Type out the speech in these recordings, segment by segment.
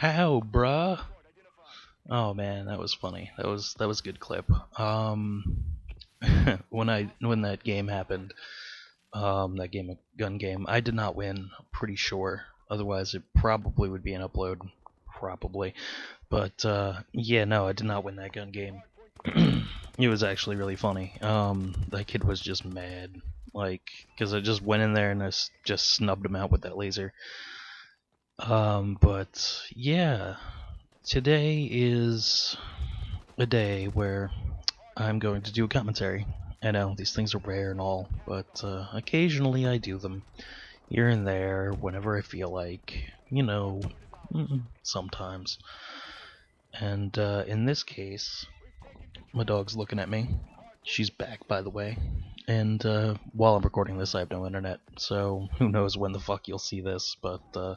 How, bruh? Oh man, that was funny. That was that was a good clip. Um, when I when that game happened, um, that game gun game, I did not win. Pretty sure. Otherwise, it probably would be an upload, probably. But uh, yeah, no, I did not win that gun game. it was actually really funny. Um, that kid was just mad, like, because I just went in there and I just snubbed him out with that laser. Um, but yeah, today is a day where I'm going to do a commentary. I know these things are rare and all, but uh, occasionally I do them here and there whenever I feel like, you know, sometimes. And uh, in this case, my dog's looking at me. She's back, by the way. And uh, while I'm recording this, I have no internet, so who knows when the fuck you'll see this. But uh,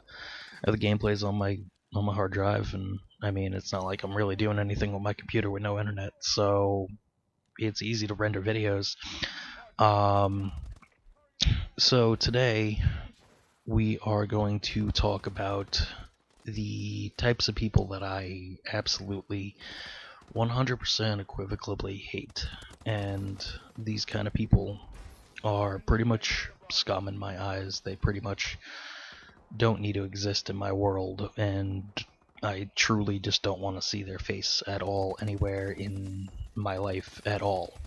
the gameplay's on my on my hard drive, and I mean, it's not like I'm really doing anything with my computer with no internet, so it's easy to render videos. Um, so today we are going to talk about the types of people that I absolutely 100% equivocally hate. And these kind of people are pretty much scum in my eyes. They pretty much don't need to exist in my world, and I truly just don't want to see their face at all anywhere in my life at all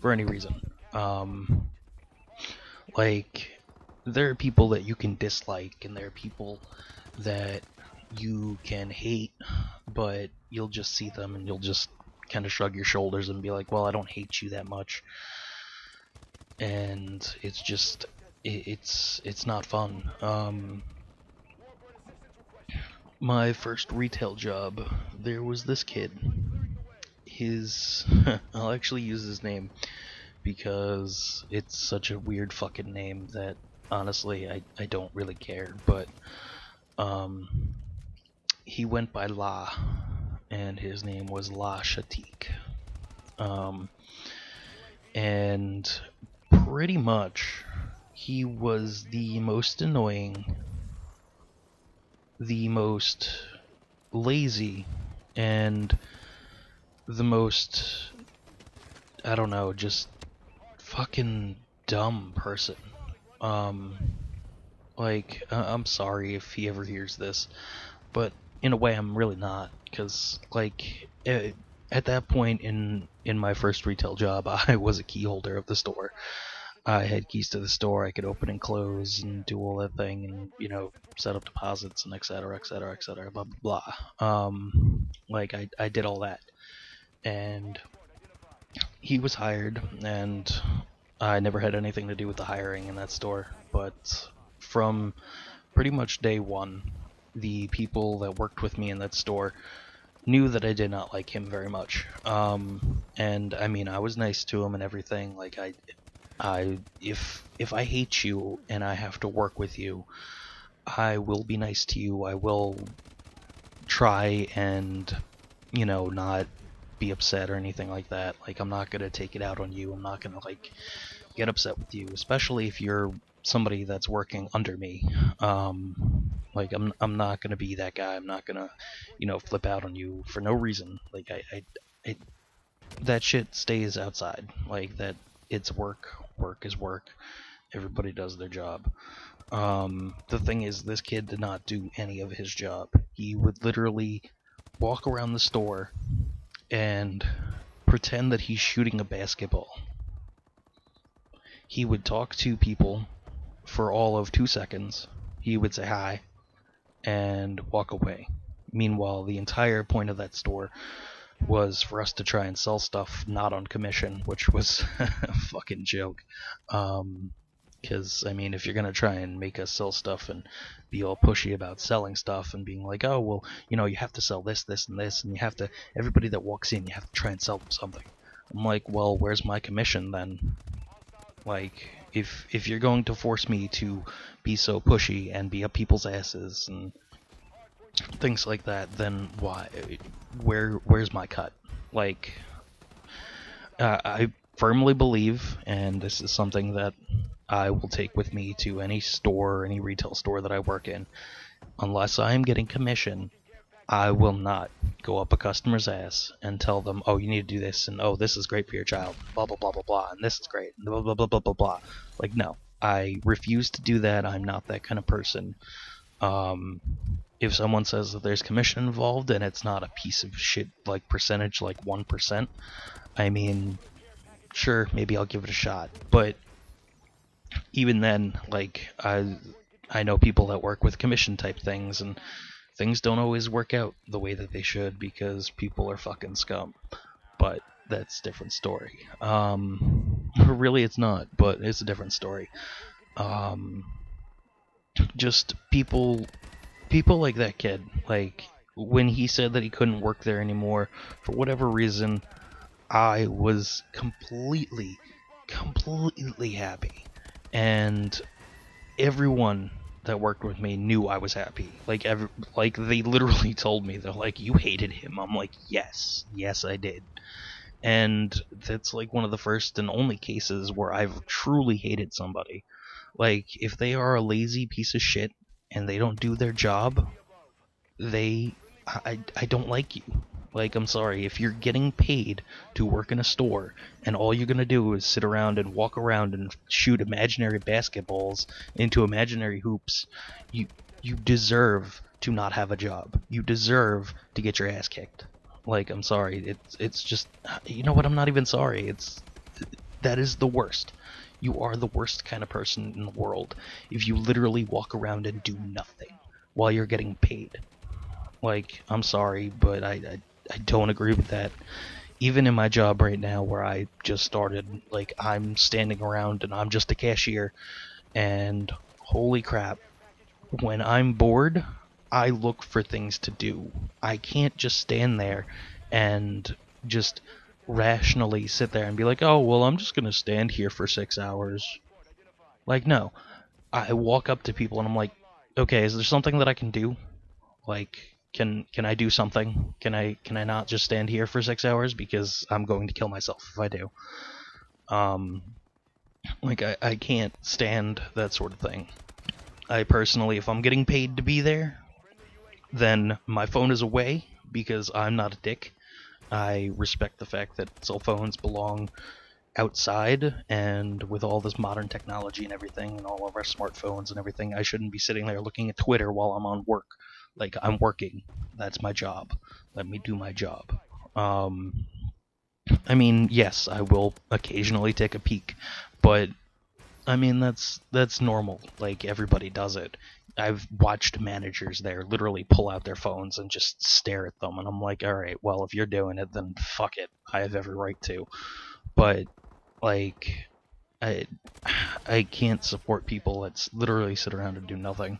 for any reason. Um, like, there are people that you can dislike, and there are people that you can hate, but you'll just see them and you'll just kind of shrug your shoulders and be like, well, I don't hate you that much. And it's just, it, it's it's not fun. Um, my first retail job, there was this kid. His, I'll actually use his name because it's such a weird fucking name that honestly I, I don't really care, but um, he went by La, and his name was La Shatik. Um, and pretty much he was the most annoying, the most lazy, and the most, I don't know, just fucking dumb person. Um, like, I'm sorry if he ever hears this, but in a way I'm really not because like it, at that point in in my first retail job I was a key holder of the store. I had keys to the store. I could open and close and do all that thing, and you know, set up deposits and et cetera, et cetera, et cetera, blah blah blah. Um, like I I did all that, and he was hired, and I never had anything to do with the hiring in that store. But from pretty much day one, the people that worked with me in that store knew that I did not like him very much. Um, and I mean, I was nice to him and everything. Like I, I if if I hate you and I have to work with you, I will be nice to you. I will try and you know not be upset or anything like that. Like I'm not gonna take it out on you. I'm not gonna like get upset with you, especially if you're somebody that's working under me. Um, like I'm I'm not gonna be that guy. I'm not gonna, you know, flip out on you for no reason. Like I, I, I that shit stays outside. Like that it's work. Work is work. Everybody does their job. Um, the thing is, this kid did not do any of his job. He would literally walk around the store and pretend that he's shooting a basketball. He would talk to people for all of two seconds. He would say hi and walk away. Meanwhile, the entire point of that store was for us to try and sell stuff not on commission, which was a fucking joke. Um, because I mean, if you're gonna try and make us sell stuff and be all pushy about selling stuff and being like, oh well, you know, you have to sell this, this, and this, and you have to everybody that walks in, you have to try and sell them something. I'm like, well, where's my commission then? Like, if if you're going to force me to be so pushy and be up people's asses and things like that, then why? Where where's my cut? Like, uh, I firmly believe, and this is something that I will take with me to any store, any retail store that I work in, unless I am getting commission, I will not go up a customer's ass and tell them, oh, you need to do this, and oh, this is great for your child, blah, blah, blah, blah, blah, and this is great, and blah, blah, blah, blah, blah, blah. Like, no. I refuse to do that. I'm not that kind of person. Um, if someone says that there's commission involved and it's not a piece of shit like percentage like 1%, I mean, sure, maybe I'll give it a shot. But even then, like, I, I know people that work with commission type things and things don't always work out the way that they should because people are fucking scum. But that's different story. Um, really, it's not, but it's a different story. Um, just people, people like that kid. Like when he said that he couldn't work there anymore for whatever reason, I was completely, completely happy, and everyone that worked with me knew I was happy. Like every, like they literally told me they're like, "You hated him." I'm like, "Yes, yes, I did." and that's like one of the first and only cases where I've truly hated somebody. Like if they are a lazy piece of shit and they don't do their job, they I I don't like you. Like I'm sorry, if you're getting paid to work in a store and all you're to do is sit around and walk around and shoot imaginary basketballs into imaginary hoops, you you deserve to not have a job. You deserve to get your ass kicked. Like, I'm sorry. It's it's just you know what? I'm not even sorry. It's that is the worst. You are the worst kind of person in the world if you literally walk around and do nothing while you're getting paid. Like, I'm sorry, but I I, I don't agree with that. Even in my job right now where I just started, like I'm standing around and I'm just a cashier and holy crap, when I'm bored, I look for things to do. I can't just stand there and just rationally sit there and be like, oh, well, I'm just going to stand here for six hours. Like, no. I walk up to people and I'm like, okay, is there something that I can do? Like, can can I do something? Can I can I not just stand here for six hours because I'm going to kill myself if I do? Um, like I, I can't stand that sort of thing. I personally, if I'm getting paid to be there, then my phone is away because I'm not a dick. I respect the fact that cell phones belong outside, and with all this modern technology and everything, and all of our smartphones and everything, I shouldn't be sitting there looking at Twitter while I'm on work. Like, I'm working. That's my job. Let me do my job. Um, I mean, yes, I will occasionally take a peek, but I mean that's that's normal. Like everybody does it. I've watched managers there literally pull out their phones and just stare at them, and I'm like, all right, well, if you're doing it, then fuck it. I have every right to. But like, I I can't support people that literally sit around and do nothing.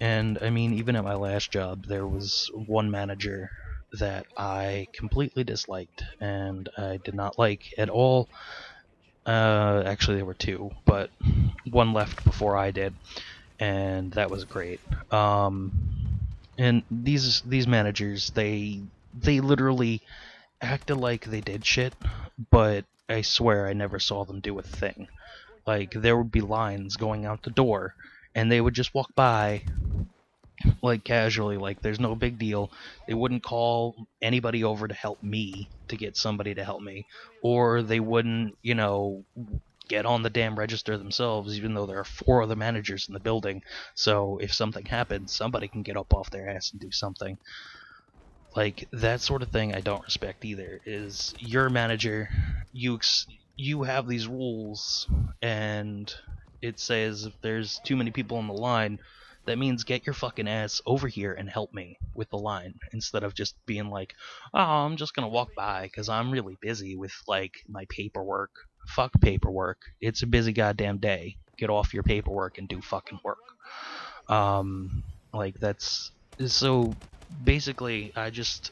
And I mean, even at my last job, there was one manager that I completely disliked and I did not like at all. Uh, actually, there were two, but one left before I did and that was great. Um, and these these managers, they they literally acted like they did shit, but I swear I never saw them do a thing. Like there would be lines going out the door, and they would just walk by, like casually, like there's no big deal. They wouldn't call anybody over to help me to get somebody to help me, or they wouldn't, you know, get on the damn register themselves, even though there are four other managers in the building. So if something happens, somebody can get up off their ass and do something. Like that sort of thing, I don't respect either. Is your manager, you you have these rules, and it says if there's too many people on the line, that means get your fucking ass over here and help me with the line instead of just being like, oh, I'm just gonna walk by because I'm really busy with like my paperwork fuck paperwork. It's a busy goddamn day. Get off your paperwork and do fucking work. Um, like that's so. Basically, I just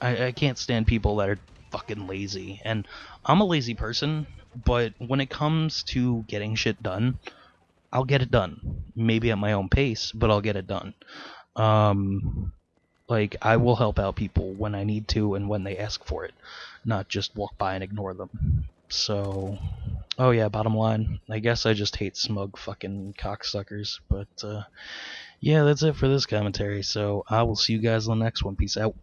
I, I can't stand people that are fucking lazy, and I'm a lazy person. But when it comes to getting shit done, I'll get it done. Maybe at my own pace, but I'll get it done. Um, like I will help out people when I need to and when they ask for it, not just walk by and ignore them. So, oh yeah, bottom line, I guess I just hate smug fucking cocksuckers, but uh, yeah, that's it for this commentary. So I will see you guys on the next one. Peace out.